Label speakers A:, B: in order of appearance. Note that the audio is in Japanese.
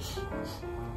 A: しっかり。